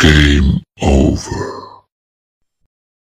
Game over.